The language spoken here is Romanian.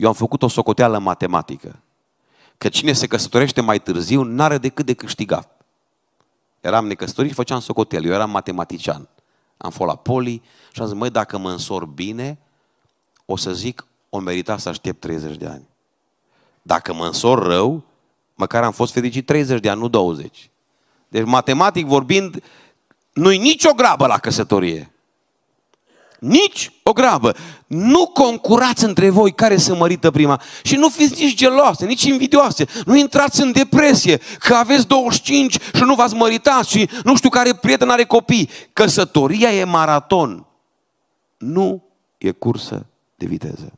Eu am făcut o socoteală matematică. Că cine se căsătorește mai târziu n-are decât de câștigat. Eram necăsătorit și făceam socotel. Eu eram matematician. Am fost la poli și am zis, măi, dacă mă însor bine, o să zic, o merita să aștept 30 de ani. Dacă mă însor rău, măcar am fost fericit 30 de ani, nu 20. Deci, matematic vorbind, nu-i nicio grabă la căsătorie. Nici o grabă. Nu concurați între voi care se mărită prima. Și nu fiți nici geloase, nici invidioase. Nu intrați în depresie că aveți 25 și nu v-ați măritat și nu știu care prieten are copii. Căsătoria e maraton. Nu e cursă de viteză.